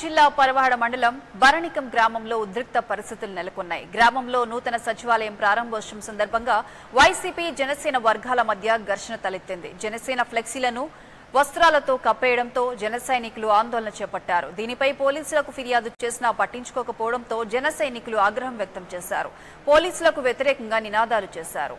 జిల్లా పరవాడ మండలం వరణికం గ్రామంలో ఉద్రిక్త పరిస్థితులు నెలకొన్నాయి. గ్రామంలో నూతన సచివాలయం ప్రారంభోత్సవం సందర్భంగా వైసీపీ జనసేన వర్గాల మధ్య ఘర్షణ తలెత్తింది. జనసేన ఫ్లెక్సీలను వస్త్రాలతో కప్పేయడంతో జన సైనికులు ఆందోళన చేపట్టారు. దీనిపై పోలీసులకు ఫిర్యాదు చేసినా పట్టించుకోకపోవడంతో జన సైనికులు ఆగ్రహం వ్యక్తం చేశారు. పోలీసులకు వ్యతిరేకంగా నినాదాలు చేశారు.